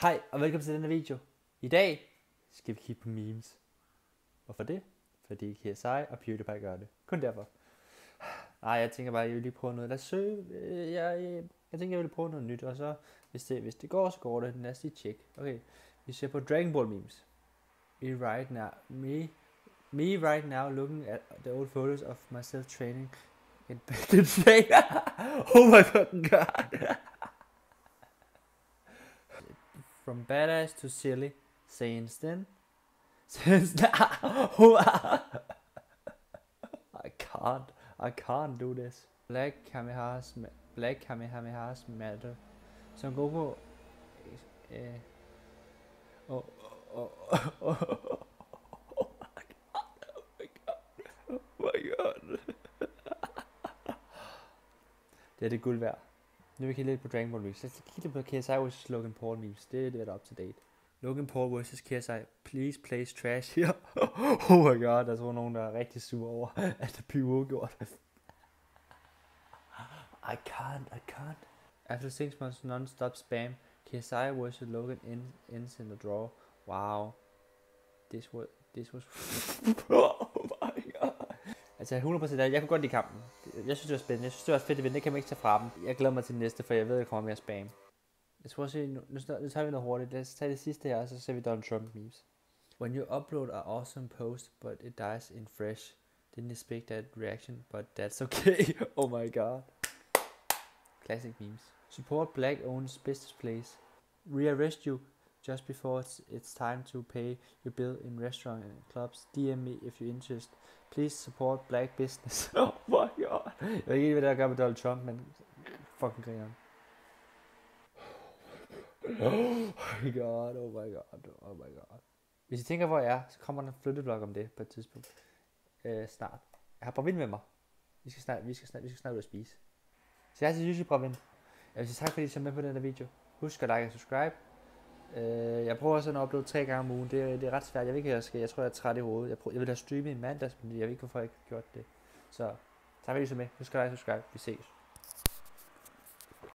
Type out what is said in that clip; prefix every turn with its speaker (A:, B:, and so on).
A: Hej og velkommen til denne video. I dag skal vi kigge på memes. Hvorfor det? Fordi KSI og PewDiePie gør det. Kun derfor. Nej, jeg tænker bare, at jeg vil lige prøve noget. Lad os søge. Øh, jeg, jeg, jeg tænker, jeg vil prøve noget nyt. Og så, hvis det, hvis det går, så går det. Lad os lige tjekke. Okay, vi ser på Dragon Ball memes. Me right now. Me, me right now looking at the old photos of myself training in back in oh my fucking god. From badass to silly, since then, since I can't, I can't do this. Black Kamehamehas, Black Kamehamehas matter. Son Goku, eh, oh, oh, oh, oh, oh my god, oh my god, oh my god. Det er det guld værd. Nu vil vi kigge lidt på Dragon Ball memes. Lad os kigge lidt på KSI vs. Logan Paul memes. Det er det, der er up to date. Logan Paul vs. KSI. Please place trash here. oh my god, der er så nogen, der er rigtig sur over, at det bliver uafgjort. I can't, I can't. After six months non-stop spam, KSI vs. Logan ends in the draw. Wow. This was, this was... Altså 100% jeg kunne godt lide kampen. Jeg synes det var spændende. Jeg synes det var fedt at vinde. Det kan man ikke tage fra dem. Jeg glæder mig til det næste, for jeg ved, at der kommer mere spam. Jeg tror også, nu, nu, nu tager vi noget hurtigt. Lad os tage det sidste her, og så ser vi Donald Trump memes. When you upload an awesome post, but it dies in fresh, didn't expect that reaction, but that's okay. oh my god. Classic memes. Support black owns business place. Rearrest you just before it's, it's time to pay your bill in restaurant and clubs. DM me if you're interested. Please support black business. oh my god. Jeg ved ikke, hvad der gør med Donald Trump, men fucking griner. Oh my god, oh my god, oh my god. Hvis I tænker, hvor jeg er, så kommer der en flytteblog om det på et tidspunkt. Øh, snart. Jeg har Bravin med mig. Vi skal snart, vi skal snart, vi skal snart ud og spise. Så jeg er til Sushi Bravin. Jeg vil sige tak, fordi I så med på den her video. Husk at like og subscribe. Øh, jeg prøver sådan at uploade tre gange om ugen. Det, er- det er ret svært. Jeg ved ikke, hvad jeg skal. Jeg tror, jeg er træt i hovedet. Jeg, prøver, jeg vil have streamet i mandags, men jeg ved ikke, hvorfor jeg ikke har gjort det. Så tak fordi I så med. Husk at like subscribe. Vi ses.